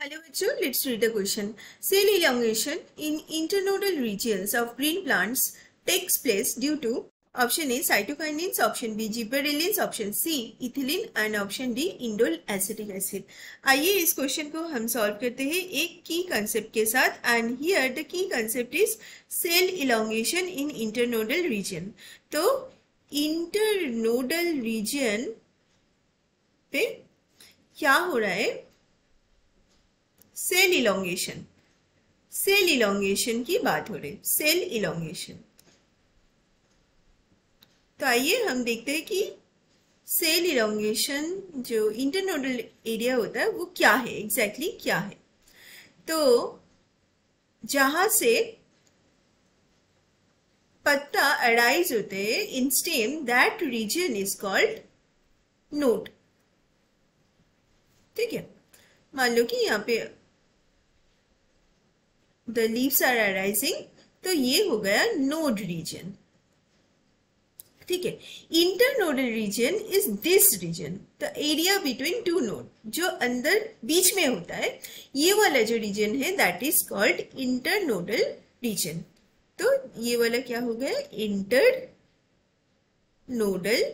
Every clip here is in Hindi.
Hello bachcho, let's read the question. Cell elongation in internodal regions of green plants takes place due to option A cytokinins, option B gibberellins, option C ethylene and option D indole acetic acid. आइए इस क्वेश्चन को हम सॉल्व करते हैं एक की कंसेप्ट के साथ and here the key concept is cell elongation in internodal region तो इंटरनोडल रीजन पे क्या हो रहा है सेल इलोंगेशन सेल इलोंगेशन की बात हो रही सेल इलोंगेशन तो आइए हम देखते हैं कि सेल इलोंगेशन जो इंटरनोडल एरिया होता है, वो क्या है? एग्जैक्टली exactly क्या है? तो जहाँ से पत्ता अराइज होते हैं in stem that region is called node ठीक है? मान लो कि यहाँ पे द लीव्स आर अराइजिंग तो ये हो गया नोड रीजन ठीक है? Internodal region is this region the area between two node जो अंदर बीच में होता है, ये वाला जो रीजन है that is called internodal region तो ये वाला क्या हो गया? इंटर नोडल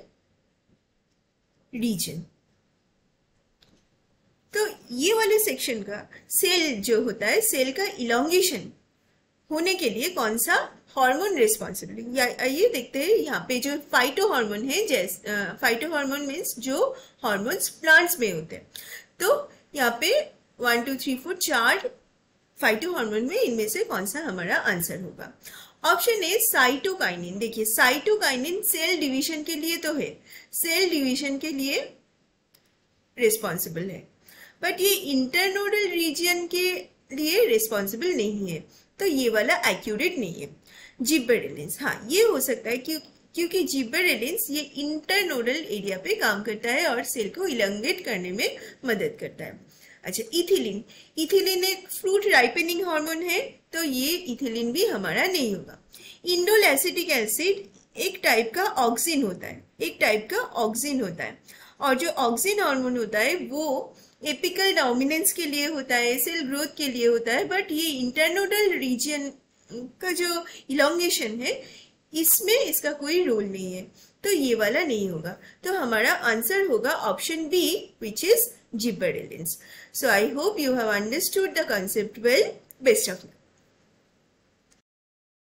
रीजन ये वाले सेक्शन का सेल जो होता है सेल का इलोंगेशन होने के लिए कौन सा हार्मोन रिस्पॉन्सिबिलिटी आइए देखते हैं यहाँ पे जो फाइटो हार्मोन है, जैस फाइटो हार्मोन मीन्स जो हार्मोन्स प्लांट्स में होते हैं। तो यहाँ पे वन टू थ्री फोर चार फाइटो हार्मोन में इनमें से कौन सा हमारा आंसर होगा? ऑप्शन ए साइटोकाइनिन देखिए साइटोकाइनिन सेल डिवीज़न के लिए तो है। सेल डिवीज़न के लिए रिस्पॉन्सिबल है। बट ये इंटरनोडल रीजन के लिए रिस्पॉन्सिबल नहीं है। तो ये वाला एक्यूरेट नहीं है। जिब्बेरेलिन्स हाँ ये हो सकता है क्यों, क्योंकि जिब्बेरेलिन्स ये इंटरनोडल एरिया पे काम करता है और सेल को इलंगेट करने में मदद करता है। अच्छा इथिलीन इथिलीन एक फ्रूट राइपनिंग हार्मोन है तो ये इथिलीन भी हमारा नहीं होगा। इंडोल एसिटिक एसिड एक टाइप का ऑक्सीन होता है, एक टाइप का ऑक्सीन होता है। और जो ऑक्सीन हार्मोन होता है, वो एपिकल डोमिनेंस के लिए होता है सेल ग्रोथ के लिए होता है बट ये इंटरनोडल रीजन का जो इलोंगेशन है, इसमें इसका कोई रोल नहीं है। तो ये वाला नहीं होगा। तो हमारा आंसर होगा option B which is gibberellins so I hope you have understood the concept well best of luck